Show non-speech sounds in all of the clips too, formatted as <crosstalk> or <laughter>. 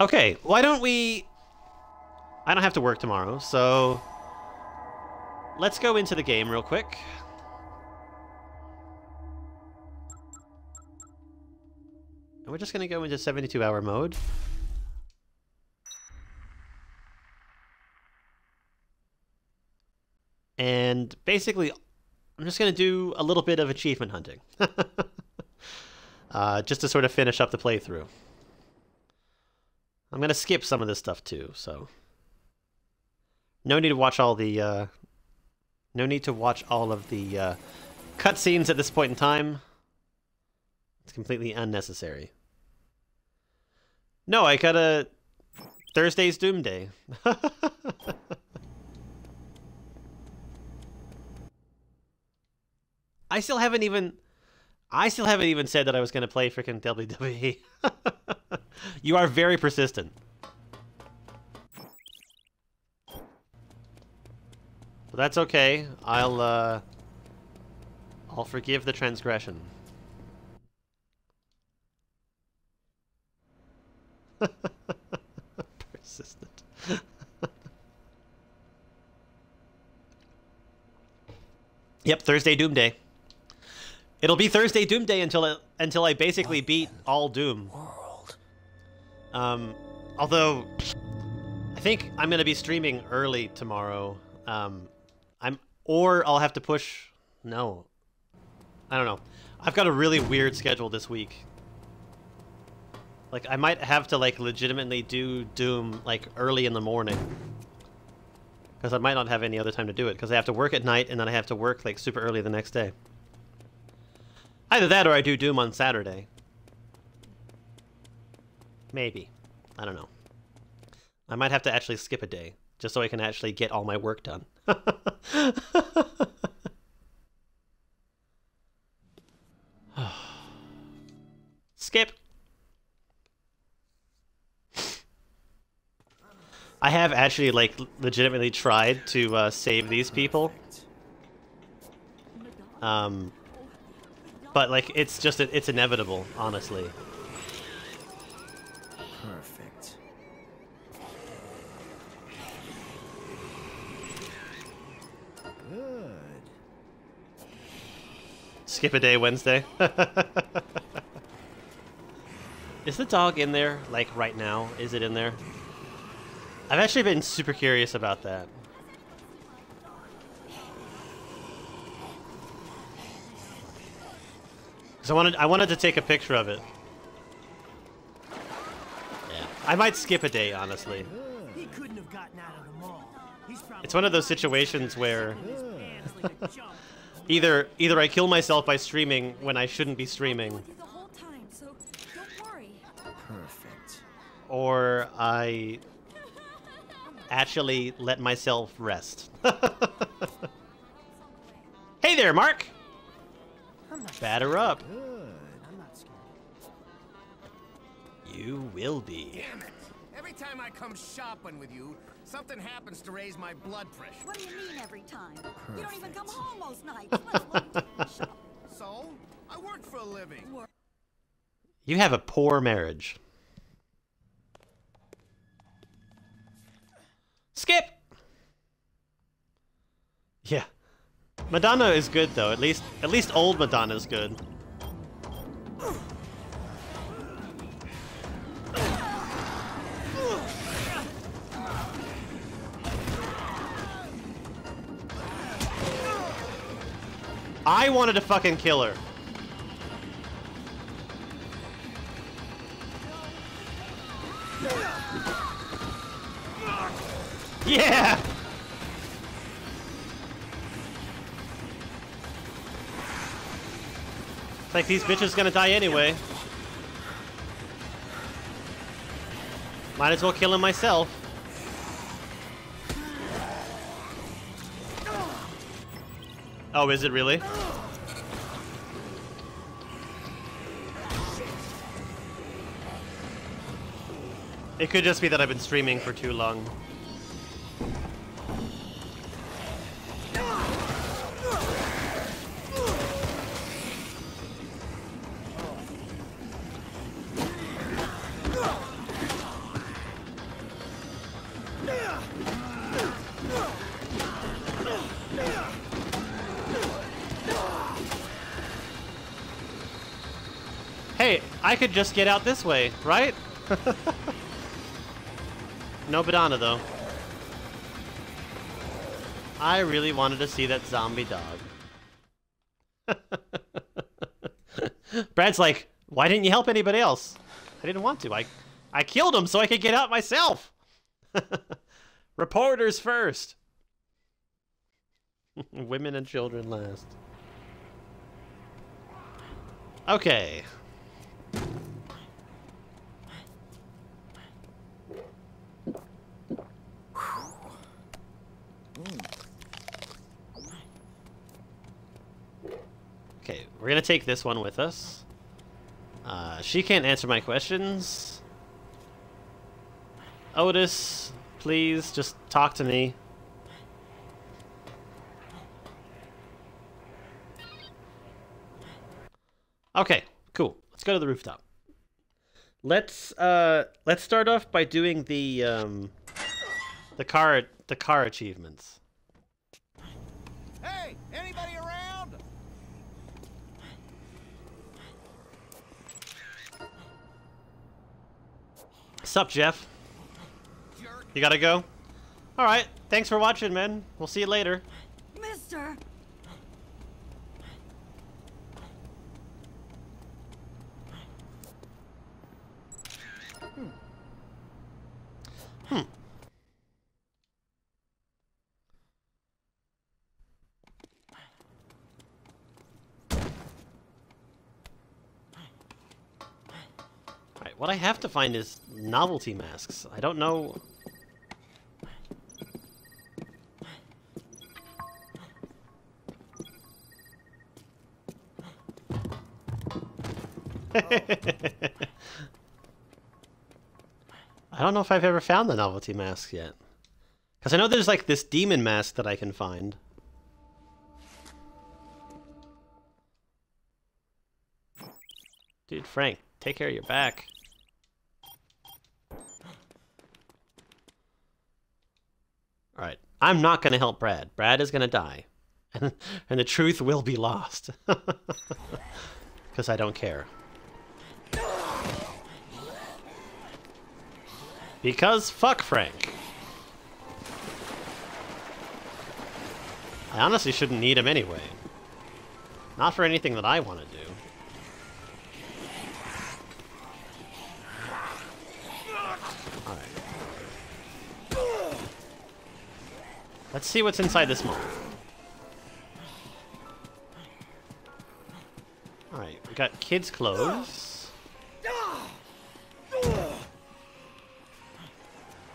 Okay, why don't we... I don't have to work tomorrow, so... Let's go into the game real quick. And we're just going to go into 72-hour mode. And basically, I'm just going to do a little bit of achievement hunting. <laughs> uh, just to sort of finish up the playthrough. I'm going to skip some of this stuff too, so... No need to watch all the, uh... No need to watch all of the, uh, cutscenes at this point in time. It's completely unnecessary. No, I gotta... Thursday's Doom Day. <laughs> I still haven't even... I still haven't even said that I was going to play freaking WWE. <laughs> you are very persistent. But that's okay. I'll, uh... I'll forgive the transgression. <laughs> Persistent. <laughs> yep, Thursday Doom Day. It'll be Thursday Doom Day until it, until I basically beat all Doom. Um, although I think I'm gonna be streaming early tomorrow. Um, I'm or I'll have to push. No, I don't know. I've got a really weird schedule this week. Like I might have to like legitimately do Doom like early in the morning. Because I might not have any other time to do it, because I have to work at night and then I have to work like super early the next day. Either that or I do Doom on Saturday. Maybe. I don't know. I might have to actually skip a day, just so I can actually get all my work done. <laughs> skip! I have actually, like, legitimately tried to uh, save these people. Um, but, like, it's just, it's inevitable, honestly. Perfect. Good. Skip a day Wednesday. <laughs> Is the dog in there, like, right now? Is it in there? I've actually been super curious about that. Cause I wanted, I wanted to take a picture of it. Yeah. I might skip a day, honestly. He couldn't have gotten out of the mall. He's probably It's one of those situations where his pants like a <laughs> jump. either either I kill myself by streaming when I shouldn't be streaming, with you the whole time, so don't worry. Perfect. or I actually let myself rest. <laughs> hey there, Mark! I'm Batter up. Good. I'm not scared. You will be. Damn it! Every time I come shopping with you, something happens to raise my blood pressure. What do you mean every time? You don't even come home most nights, let alone take me shopping. So, I work for a living. You have a poor marriage. Skip! Yeah. Madonna is good though. At least at least old Madonna is good. I wanted to fucking kill her. Yeah! Like these bitches gonna die anyway. Might as well kill him myself. Oh, is it really? It could just be that I've been streaming for too long. Could just get out this way, right? <laughs> no banana, though. I really wanted to see that zombie dog. <laughs> Brad's like, why didn't you help anybody else? I didn't want to. I, I killed him so I could get out myself. <laughs> Reporters first. Women and children last. Okay. Okay, we're gonna take this one with us. Uh, she can't answer my questions. Otis, please just talk to me. Okay, cool. Let's go to the rooftop. Let's uh let's start off by doing the um the car the car achievements. Sup, Jeff? You gotta go? Alright, thanks for watching, man. We'll see you later. Mister! What I have to find is novelty masks. I don't know... <laughs> I don't know if I've ever found the novelty mask yet. Because I know there's like this demon mask that I can find. Dude, Frank, take care of your back. Alright, I'm not gonna help Brad. Brad is gonna die. <laughs> And, and the truth will be lost. <laughs> Because I don't care. Because fuck Frank. I honestly shouldn't need him anyway. Not for anything that I want to do. Alright. Let's see what's inside this mall. Alright, we got kids' clothes.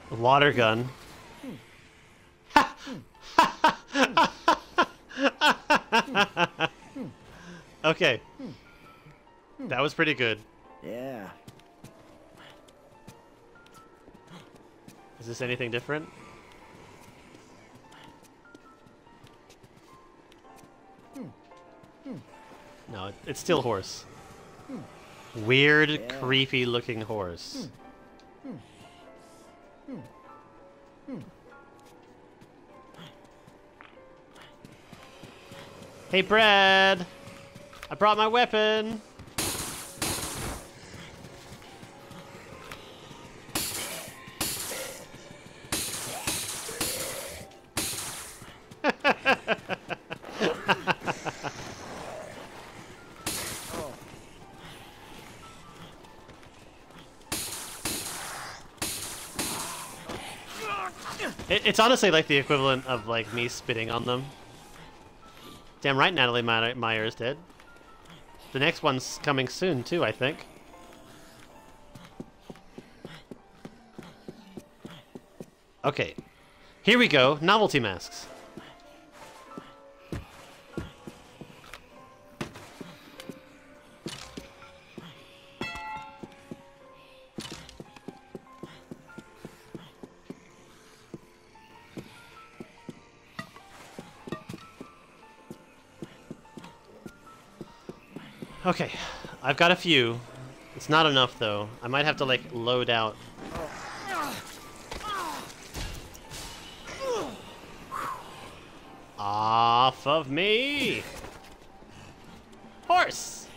A water gun. <laughs> okay. That was pretty good. Yeah. Is this anything different? It's still horse. Weird, creepy looking horse. Hey, Brad! I brought my weapon! It, it's honestly like the equivalent of like me spitting on them. Damn right, Natalie My- Meyer is dead. The next one's coming soon too, I think. Okay, here we go. Novelty masks. Okay, I've got a few. It's not enough though. I might have to like load out. Off of me! Horse!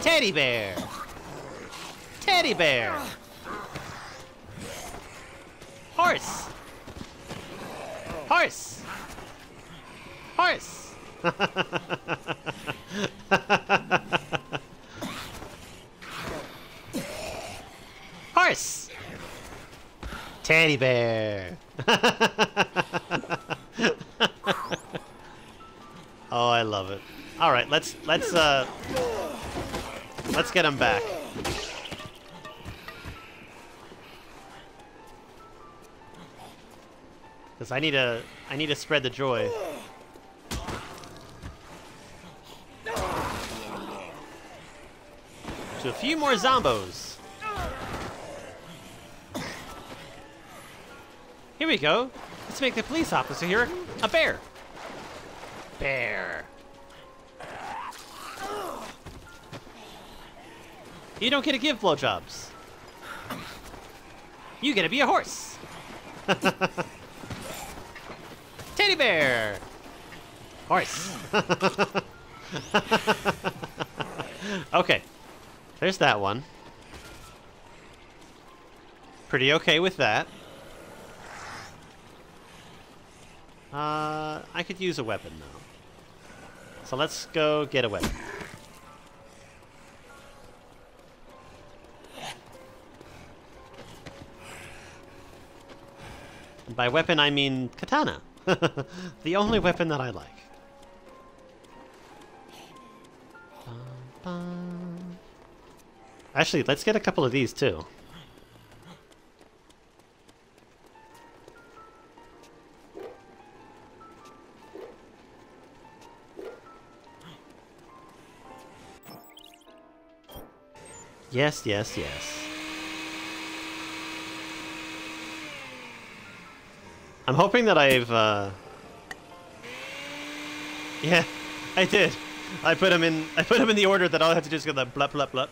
Teddy bear! Teddy bear! Horse! <laughs> Horse. Teddy bear. <laughs> oh, I love it. All right, let's let's uh let's get him back. Cuz I need to I need to spread the joy. More zombos. Here we go. Let's make the police officer here a bear. Bear. You don't get to give blowjobs. You get to be a horse. <laughs> Teddy bear. Horse. <laughs> okay. There's that one. Pretty okay with that. Uh, I could use a weapon though. So let's go get a weapon. And by weapon I mean katana. <laughs> the only weapon that I like. Bum, bum. Actually, let's get a couple of these too. Yes, yes, yes. I'm hoping that I've, uh... <laughs> Yeah, I did. I put them in. I put them in the order that all I'll have to just go the blup blup blup.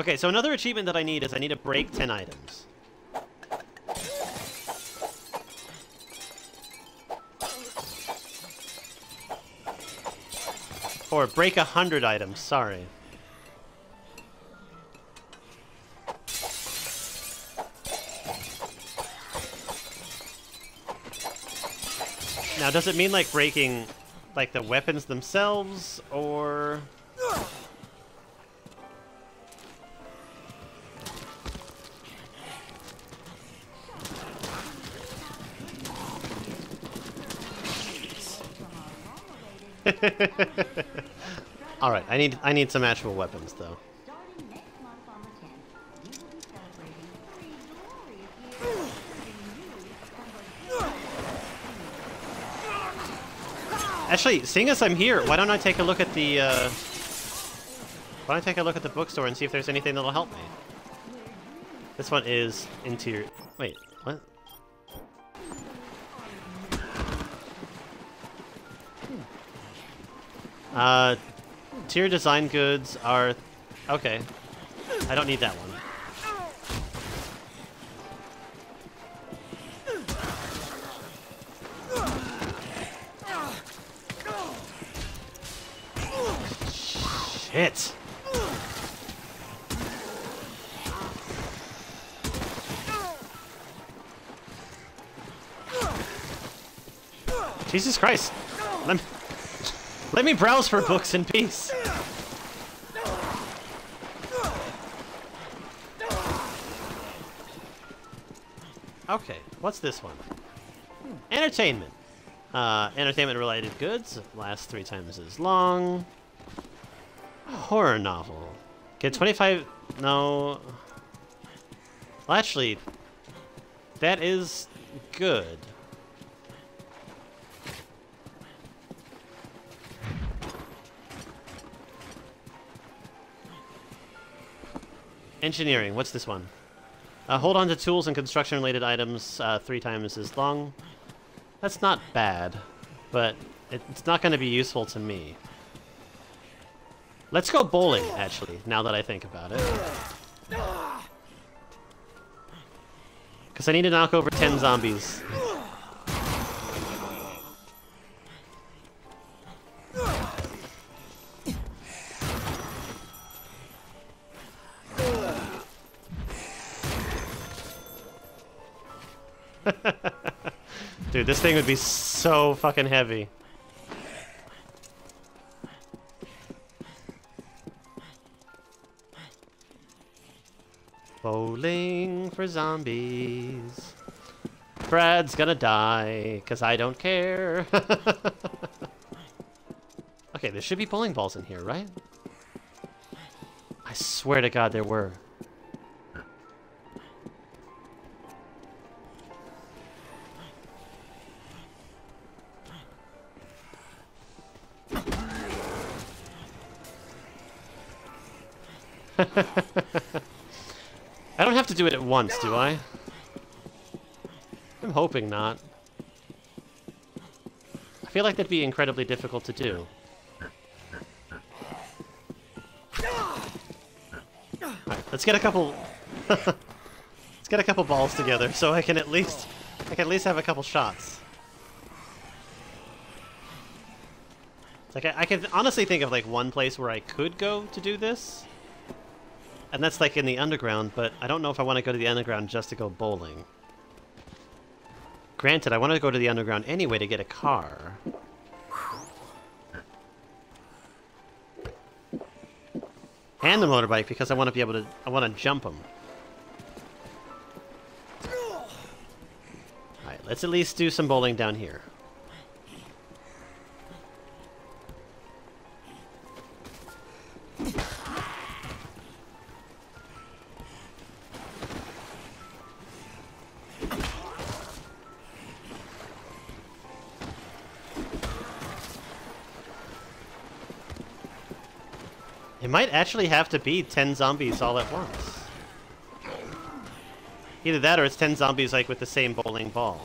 Okay, so another achievement that I need is I need to break 10 items. Or break a hundred items, sorry. Now, does it mean like breaking like the weapons themselves, or... <laughs> All right, I need I need some actual weapons though. Starting next month on the 10th, we will be celebrating three glorious years Actually, seeing as I'm here, why don't I take a look at the uh, why don't I take a look at the bookstore and see if there's anything that'll help me? This one is interior. Wait, what? Uh, tier design goods are okay. I don't need that one. Shit. Jesus Christ. Let me, let me browse for books in peace. Okay, what's this one? Entertainment. Uh, entertainment-related goods last three times as long. Horror novel. Get 25... No... Well, actually, that is good. Engineering, what's this one? Uh, hold on to tools and construction-related items uh, three times as long. That's not bad, but it, it's not going to be useful to me. Let's go bowling, actually, now that I think about it. Because I need to knock over 10 zombies. Dude, this thing would be so fucking heavy. Bowling for zombies. Brad's gonna die, because I don't care. <laughs> okay, there should be bowling balls in here, right? I swear to God there were. <laughs> I don't have to do it at once, do I? I'm hoping not. I feel like that'd be incredibly difficult to do. Let's get a couple... <laughs> let's get a couple balls together so I can at least... I can at least have a couple shots. Like, I, I can honestly think of, like, one place where I could go to do this. And that's, like, in the underground, but I don't know if I want to go to the underground just to go bowling. Granted, I want to go to the underground anyway to get a car. And the motorbike, because I want to be able to... I want to jump them. Alright, let's at least do some bowling down here. Might actually have to be 10 zombies all at once. Either that or it's 10 zombies like with the same bowling ball.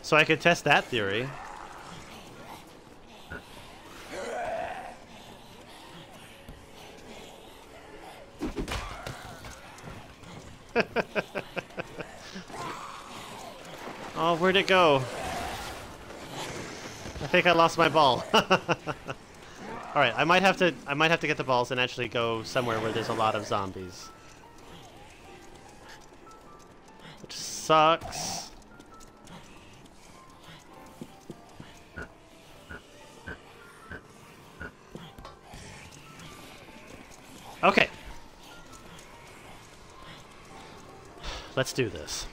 So I could test that theory. <laughs> oh, where'd it go? I think I lost my ball. <laughs> All right, I might have to I might have to get the balls and actually go somewhere where there's a lot of zombies. Which sucks. Okay. Let's do this.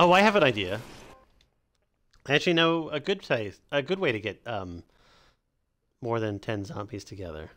Oh, I have an idea. I actually know a good place, a good way to get um, more than ten zombies together.